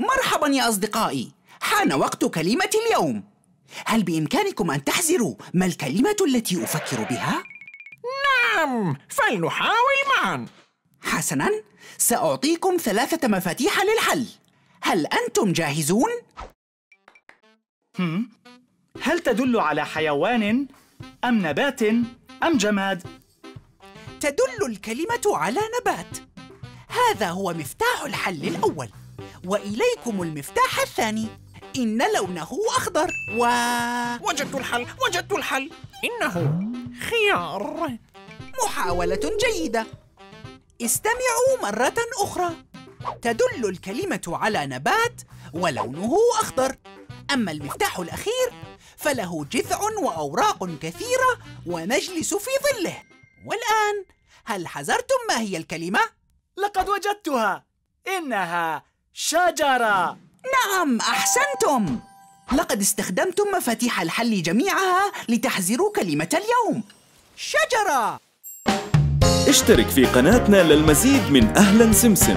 مرحبا يا أصدقائي. حان وقت كلمة اليوم. هل بإمكانكم أن تحزروا ما الكلمة التي أفكر بها؟ نعم فلنحاول معا. حسناً سأعطيكم ثلاثة مفاتيح للحل. هل أنتم جاهزون؟ هل تدل على حيوان أم نبات أم جماد؟ تدل الكلمة على نبات. هذا هو مفتاح الحل الأول. وإليكم المفتاح الثاني. إن لونه أخضر. و... وجدت الحل وجدت الحل. إنه خيار. محاولة جيدة. استمعوا مرة أخرى. تدل الكلمة على نبات ولونه أخضر. أما المفتاح الأخير فله جذع وأوراق كثيرة ونجلس في ظله. والآن هل حذرتم ما هي الكلمة؟ لقد وجدتها. إنها شجرة نعم أحسنتم. لقد استخدمتم مفاتيح الحل جميعها لتحذروا كلمة اليوم. شجرة اشترك في قناتنا للمزيد من أهلا سمسم.